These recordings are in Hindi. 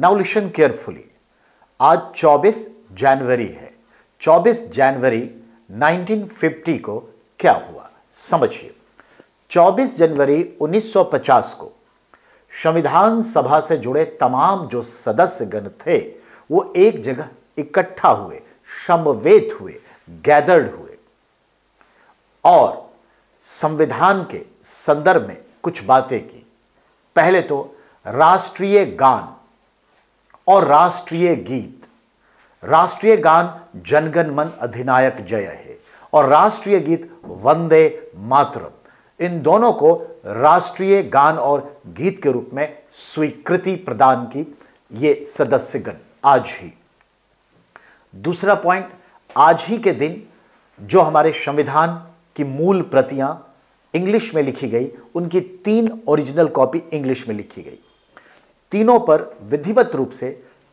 नाउ लिशन केयरफुली आज 24 जनवरी है। 24 जनवरी 1950 को क्या हुआ? समझिए। 24 जनवरी 1950 को संविधान सभा से जुड़े तमाम जो सदस्यगण थे, वो एक जगह इकट्ठा हुए, समवेत हुए गैदर्ड हुए। और संविधान के संदर्भ में कुछ बातें की। पहले तो राष्ट्रीय गान। और राष्ट्रीय गीत। राष्ट्रीय गान जनगण मन अधिनायक जय है और राष्ट्रीय गीत वंदे मातरम। इन दोनों को राष्ट्रीय गान और गीत के रूप में स्वीकृति प्रदान की ये सदस्यगण आज ही। दूसरा पॉइंट आज ही के दिन जो हमारे संविधान की मूल प्रतियाँ इंग्लिश में लिखी गई, उनकी तीन ओरिजिनल कॉपी इंग्लिश में लिखी गई। तीनों पर विधिवत रूप से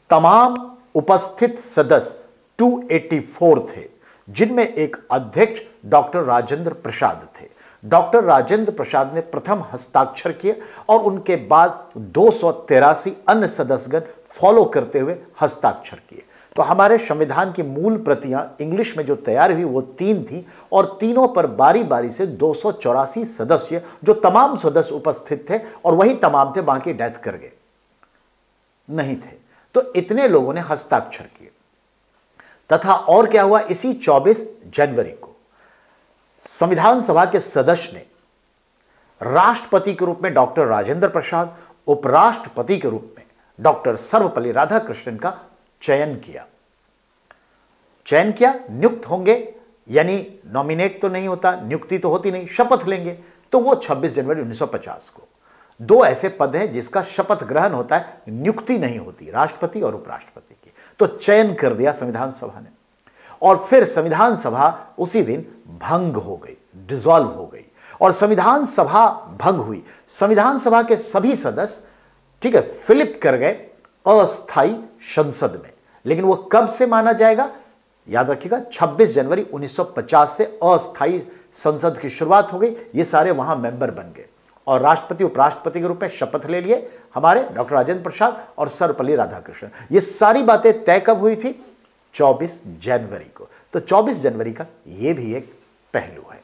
तमाम उपस्थित सदस्य 284 थे, जिनमें एक अध्यक्ष डॉक्टर राजेंद्र प्रसाद थे। डॉक्टर राजेंद्र प्रसाद ने प्रथम हस्ताक्षर किए और उनके बाद दो अन्य सदस्यगण फॉलो करते हुए हस्ताक्षर किए। तो हमारे संविधान की मूल प्रतियाँ इंग्लिश में जो तैयार हुई, वो तीन थी और तीनों पर बारी बारी से दो सौ चौरासी सदस्य, जो तमाम सदस्य उपस्थित थे और वही तमाम थे, बाकी डेथ कर गए। नहीं थे। तो इतने लोगों ने हस्ताक्षर किए। तथा और क्या हुआ? इसी 24 जनवरी को संविधान सभा के सदस्य ने राष्ट्रपति के रूप में डॉक्टर राजेंद्र प्रसाद, उपराष्ट्रपति के रूप में डॉक्टर सर्वपल्ली राधाकृष्णन का चयन किया। चयन किया, नियुक्त होंगे, यानी नॉमिनेट तो नहीं होता, नियुक्ति तो होती नहीं, शपथ लेंगे। तो वो 26 जनवरी 1950 को। दो ऐसे पद हैं जिसका शपथ ग्रहण होता है, नियुक्ति नहीं होती, राष्ट्रपति और उपराष्ट्रपति की। तो चयन कर दिया संविधान सभा ने। और फिर संविधान सभा उसी दिन भंग हो गई डिजॉल्व हो गई। और संविधान सभा भंग हुई। संविधान सभा के सभी सदस्य, ठीक है, फिलिप कर गए अस्थाई संसद में। लेकिन वो कब से माना जाएगा? याद रखिएगा 26 जनवरी 1950 से अस्थाई संसद की शुरुआत हो गई। ये सारे वहाँ मेंबर बन गए। और राष्ट्रपति उपराष्ट्रपति के रूप में शपथ ले लिए हमारे डॉक्टर राजेंद्र प्रसाद और सर्वपल्ली राधाकृष्णन। ये सारी बातें तय कब हुई थी? 24 जनवरी को। तो 24 जनवरी का ये भी एक पहलू है।